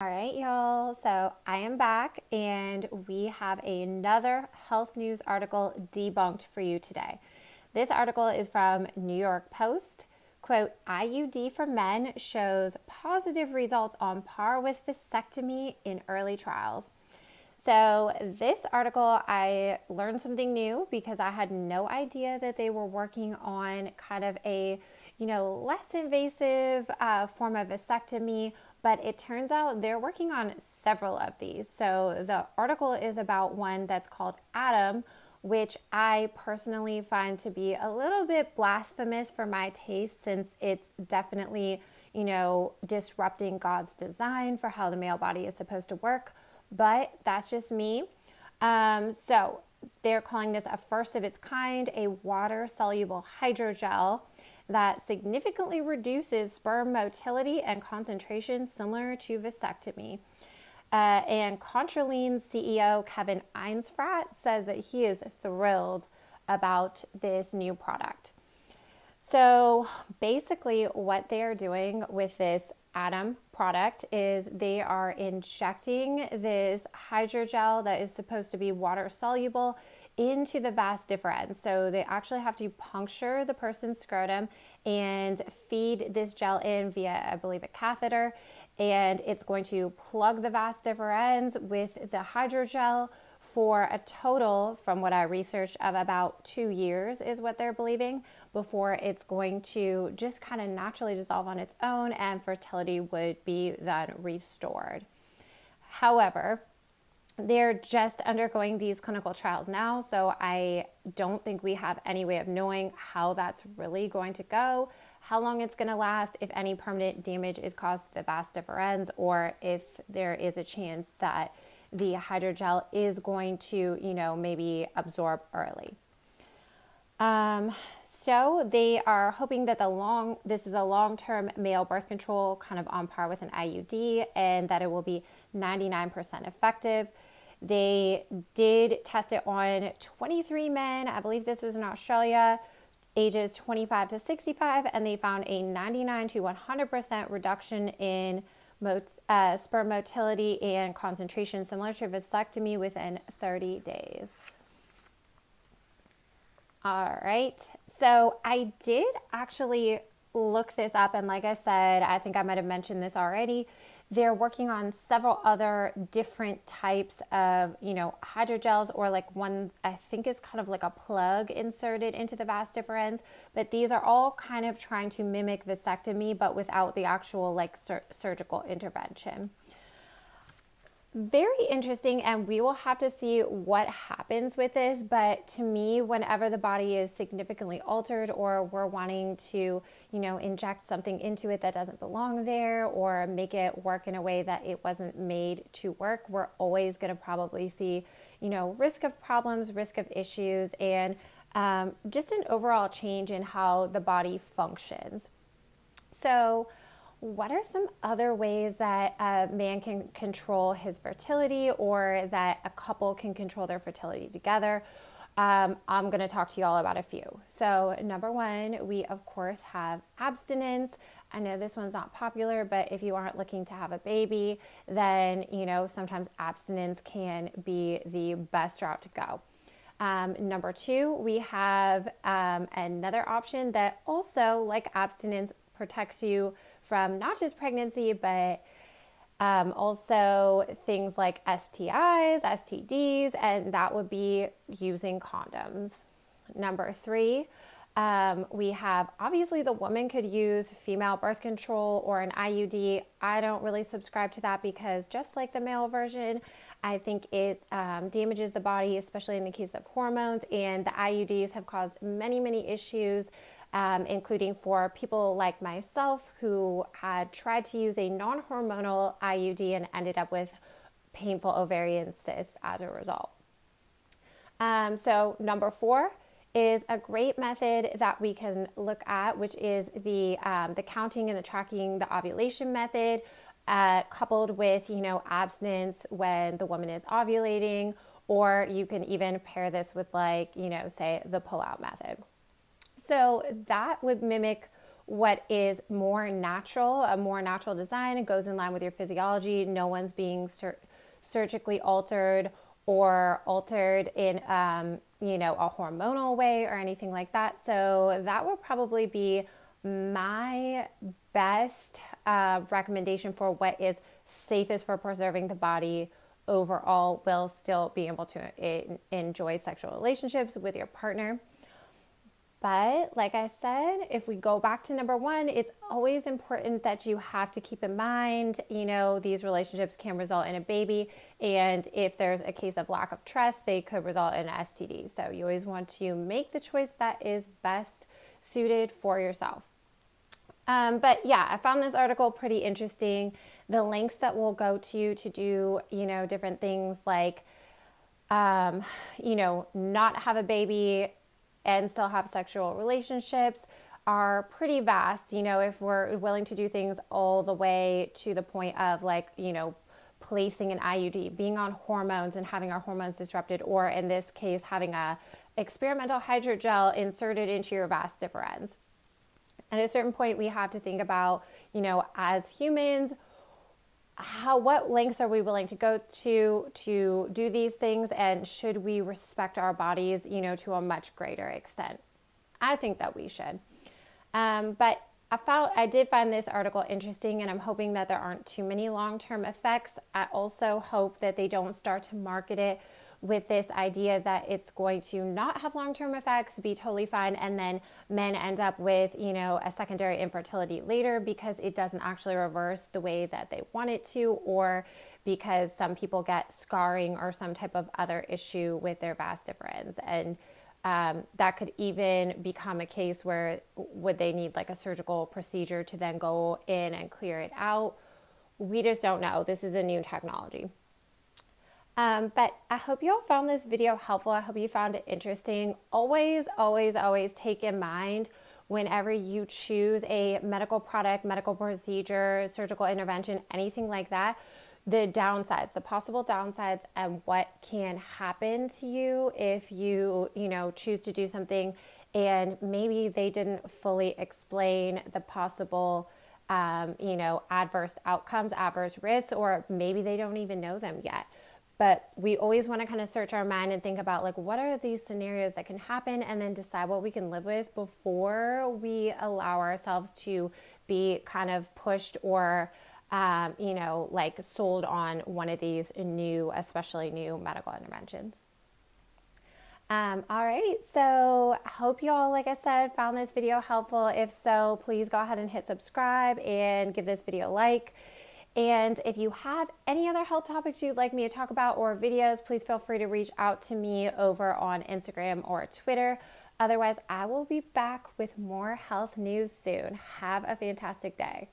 All right, y'all. So I am back and we have another health news article debunked for you today. This article is from New York Post. Quote, IUD for men shows positive results on par with vasectomy in early trials. So, this article, I learned something new because I had no idea that they were working on kind of a, you know, less invasive uh, form of vasectomy but it turns out they're working on several of these. So the article is about one that's called Adam, which I personally find to be a little bit blasphemous for my taste since it's definitely, you know, disrupting God's design for how the male body is supposed to work. But that's just me. Um, so they're calling this a first of its kind, a water soluble hydrogel that significantly reduces sperm motility and concentration, similar to vasectomy. Uh, and Contraline's CEO Kevin Eisenfrats says that he is thrilled about this new product. So basically, what they are doing with this Adam product is they are injecting this hydrogel that is supposed to be water soluble into the vas deferens. So they actually have to puncture the person's scrotum and feed this gel in via, I believe, a catheter. And it's going to plug the vas deferens with the hydrogel for a total, from what I researched, of about two years, is what they're believing, before it's going to just kind of naturally dissolve on its own and fertility would be then restored. However, they're just undergoing these clinical trials now, so I don't think we have any way of knowing how that's really going to go, how long it's going to last, if any permanent damage is caused to the vas deferens, or if there is a chance that the hydrogel is going to, you know, maybe absorb early. Um, so they are hoping that the long this is a long-term male birth control, kind of on par with an IUD, and that it will be 99% effective. They did test it on 23 men. I believe this was in Australia, ages 25 to 65, and they found a 99 to 100% reduction in mot- uh, sperm motility and concentration, similar to vasectomy, within 30 days. All right. So I did actually look this up, and like I said, I think I might have mentioned this already. They're working on several other different types of, you know, hydrogels or like one I think is kind of like a plug inserted into the vas deferens. But these are all kind of trying to mimic vasectomy, but without the actual like sur- surgical intervention very interesting and we will have to see what happens with this but to me whenever the body is significantly altered or we're wanting to you know inject something into it that doesn't belong there or make it work in a way that it wasn't made to work we're always going to probably see you know risk of problems risk of issues and um, just an overall change in how the body functions. So what are some other ways that a man can control his fertility or that a couple can control their fertility together? Um, I'm going to talk to you all about a few. So, number one, we of course have abstinence. I know this one's not popular, but if you aren't looking to have a baby, then you know sometimes abstinence can be the best route to go. Um, number two, we have um, another option that also, like abstinence, protects you from not just pregnancy, but um, also things like STIs, STDs, and that would be using condoms. Number three, um, we have obviously the woman could use female birth control or an IUD. I don't really subscribe to that because just like the male version, I think it um, damages the body, especially in the case of hormones, and the IUDs have caused many, many issues um, including for people like myself who had tried to use a non hormonal IUD and ended up with painful ovarian cysts as a result. Um, so, number four is a great method that we can look at, which is the, um, the counting and the tracking the ovulation method. Uh, coupled with you know abstinence when the woman is ovulating or you can even pair this with like you know say the pull out method so that would mimic what is more natural, a more natural design. It goes in line with your physiology. No one's being sur- surgically altered or altered in, um, you know, a hormonal way or anything like that. So that will probably be my best uh, recommendation for what is safest for preserving the body overall will still be able to enjoy sexual relationships with your partner. But like I said, if we go back to number one, it's always important that you have to keep in mind, you know, these relationships can result in a baby. And if there's a case of lack of trust, they could result in STD. So you always want to make the choice that is best suited for yourself. Um, but yeah, I found this article pretty interesting. The links that we'll go to to do, you know, different things like, um, you know, not have a baby and still have sexual relationships are pretty vast. You know, if we're willing to do things all the way to the point of like, you know, placing an IUD, being on hormones and having our hormones disrupted, or in this case, having a experimental hydrogel inserted into your vas deferens. At a certain point, we have to think about, you know, as humans, how what lengths are we willing to go to to do these things and should we respect our bodies you know to a much greater extent? I think that we should. Um, but i found i did find this article interesting and i'm hoping that there aren't too many long-term effects. I also hope that they don't start to market it with this idea that it's going to not have long-term effects, be totally fine, and then men end up with, you know, a secondary infertility later because it doesn't actually reverse the way that they want it to, or because some people get scarring or some type of other issue with their vas deferens. And um, that could even become a case where would they need like a surgical procedure to then go in and clear it out. We just don't know. This is a new technology. Um, but I hope you all found this video helpful. I hope you found it interesting. Always, always, always take in mind whenever you choose a medical product, medical procedure, surgical intervention, anything like that, the downsides, the possible downsides, and what can happen to you if you, you know, choose to do something and maybe they didn't fully explain the possible. Um, you know, adverse outcomes, adverse risks, or maybe they don't even know them yet. But we always want to kind of search our mind and think about like what are these scenarios that can happen and then decide what we can live with before we allow ourselves to be kind of pushed or um, you know, like sold on one of these new, especially new medical interventions. Um, all right, so hope you all, like I said, found this video helpful. If so, please go ahead and hit subscribe and give this video a like. And if you have any other health topics you'd like me to talk about or videos, please feel free to reach out to me over on Instagram or Twitter. Otherwise, I will be back with more health news soon. Have a fantastic day.